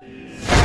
Yeah.